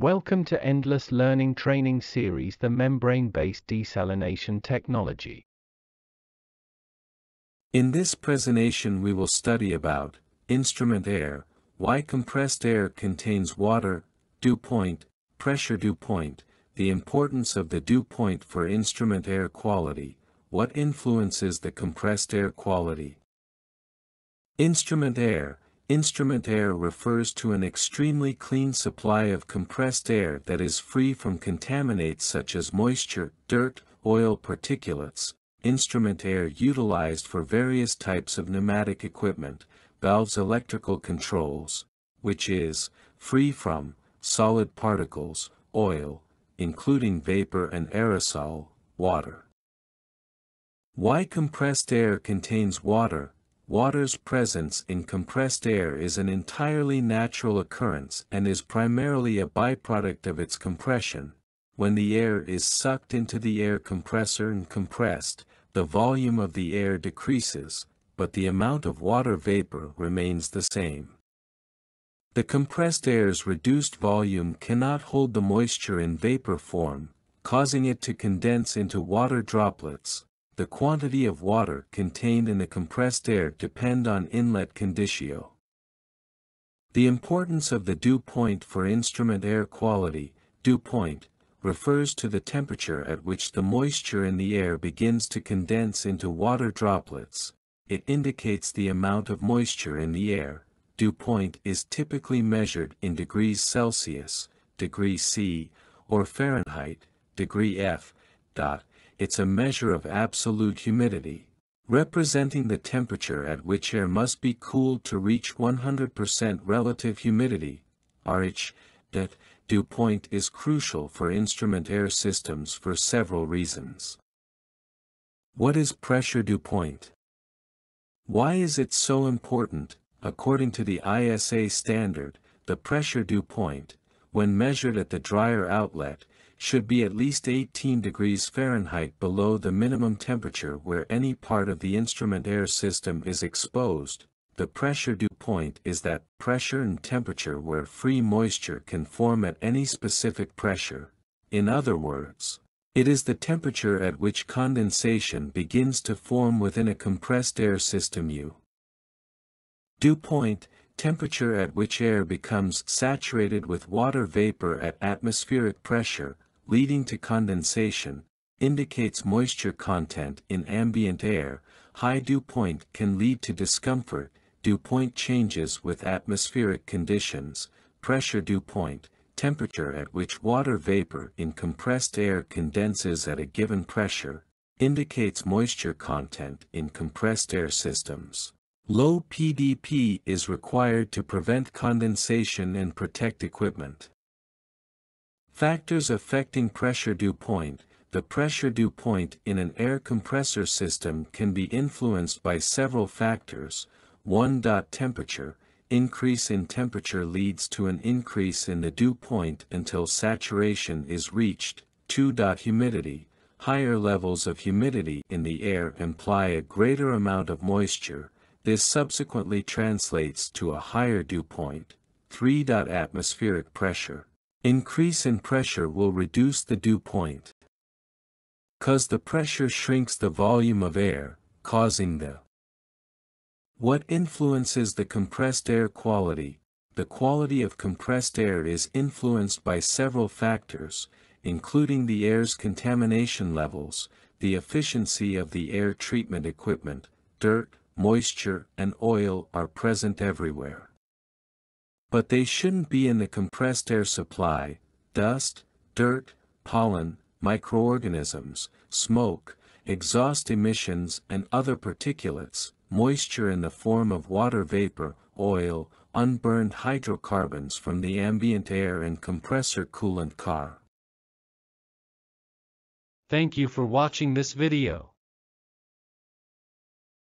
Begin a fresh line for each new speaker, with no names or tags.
Welcome to Endless Learning Training Series The Membrane-Based Desalination Technology.
In this presentation we will study about instrument air, why compressed air contains water, dew point, pressure dew point, the importance of the dew point for instrument air quality, what influences the compressed air quality. Instrument air, Instrument air refers to an extremely clean supply of compressed air that is free from contaminants such as moisture, dirt, oil particulates. Instrument air utilized for various types of pneumatic equipment, valves electrical controls, which is, free from, solid particles, oil, including vapor and aerosol, water. Why compressed air contains water, Water's presence in compressed air is an entirely natural occurrence and is primarily a byproduct of its compression. When the air is sucked into the air compressor and compressed, the volume of the air decreases, but the amount of water vapor remains the same. The compressed air's reduced volume cannot hold the moisture in vapor form, causing it to condense into water droplets, the quantity of water contained in the compressed air depend on inlet conditio. The importance of the dew point for instrument air quality, dew point, refers to the temperature at which the moisture in the air begins to condense into water droplets. It indicates the amount of moisture in the air. Dew point is typically measured in degrees Celsius, degree C, or Fahrenheit, degree F, dot, it's a measure of absolute humidity, representing the temperature at which air must be cooled to reach 100% relative humidity, RH, that dew point is crucial for instrument air systems for several reasons. What is pressure dew point? Why is it so important? According to the ISA standard, the pressure dew point, when measured at the dryer outlet, should be at least 18 degrees Fahrenheit below the minimum temperature where any part of the instrument air system is exposed. The pressure dew point is that pressure and temperature where free moisture can form at any specific pressure. In other words, it is the temperature at which condensation begins to form within a compressed air system U. Dew point, temperature at which air becomes saturated with water vapor at atmospheric pressure, leading to condensation, indicates moisture content in ambient air, high dew point can lead to discomfort, dew point changes with atmospheric conditions, pressure dew point, temperature at which water vapor in compressed air condenses at a given pressure, indicates moisture content in compressed air systems. Low PDP is required to prevent condensation and protect equipment. Factors affecting pressure dew point The pressure dew point in an air compressor system can be influenced by several factors. 1. Temperature Increase in temperature leads to an increase in the dew point until saturation is reached. 2. Humidity Higher levels of humidity in the air imply a greater amount of moisture, this subsequently translates to a higher dew point. 3. Atmospheric pressure Increase in pressure will reduce the dew point. Cause the pressure shrinks the volume of air, causing the What influences the compressed air quality? The quality of compressed air is influenced by several factors, including the air's contamination levels, the efficiency of the air treatment equipment, dirt, moisture and oil are present everywhere. But they shouldn't be in the compressed air supply, dust, dirt, pollen, microorganisms, smoke, exhaust emissions and other particulates, moisture in the form of water vapor, oil, unburned hydrocarbons from the ambient air and compressor coolant car.
Thank you for watching this video.